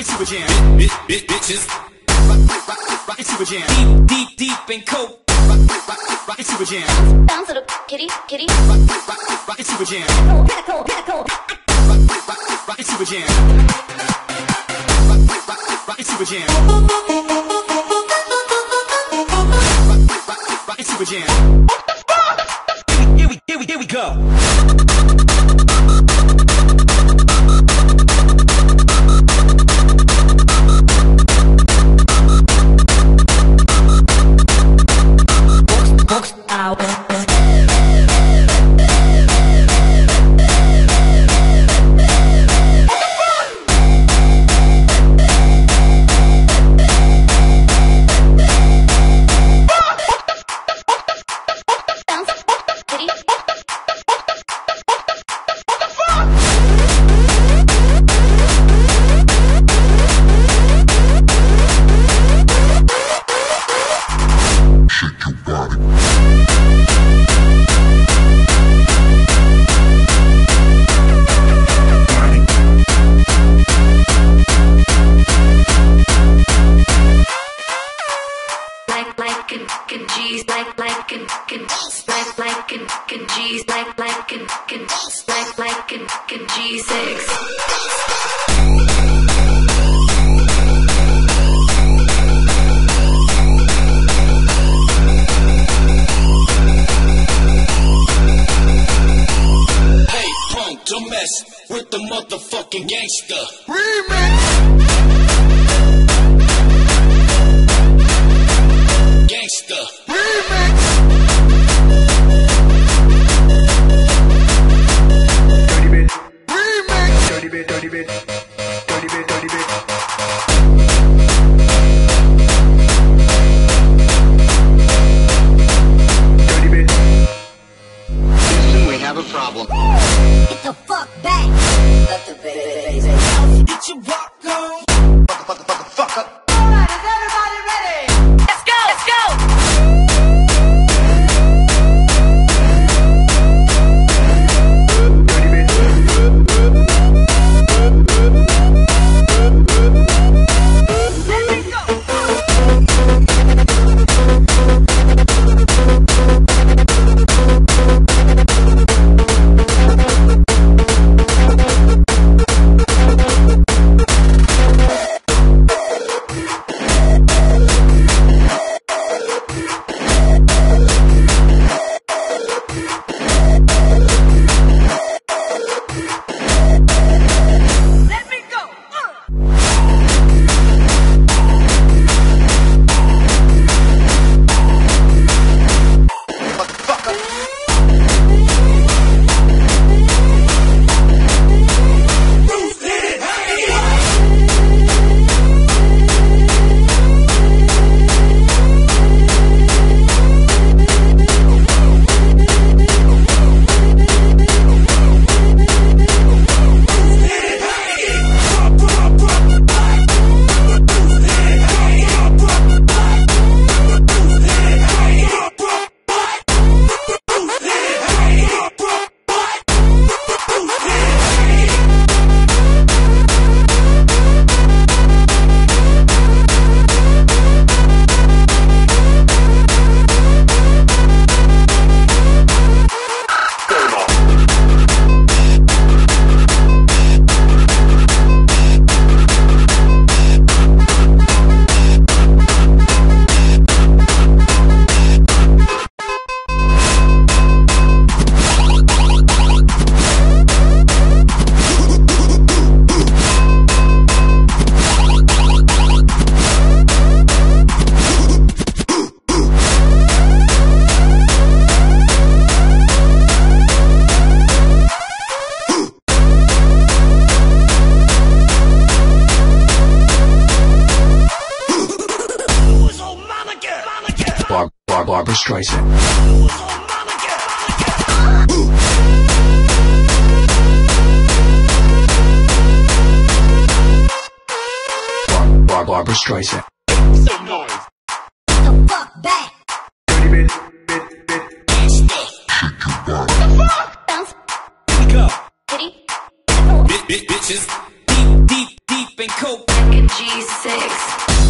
rock it to a jam. Bit, bit, bitches. Rock, rock, rock, rock it to a jam. Deep, deep, deep in coke. Rock, rock, rock, rock it to a jam. Bounce little kitty, kitty. Rock, rock, rock, rock it to a jam. Pinnacle, pinnacle. Rock, rock, rock, rock it to a jam. Rock, rock, rock, rock it to a jam. Rock, rock, rock, rock it to a jam. Here we, here we, here we go. Like and G's like like and can like like and can G's like like and can like like and can G six. Hey, punk, don't mess with the motherfucking gangster. Gangster. Have a problem. destroys. Barbra Streisand. Bitches. Deep, deep, deep coke. A G6.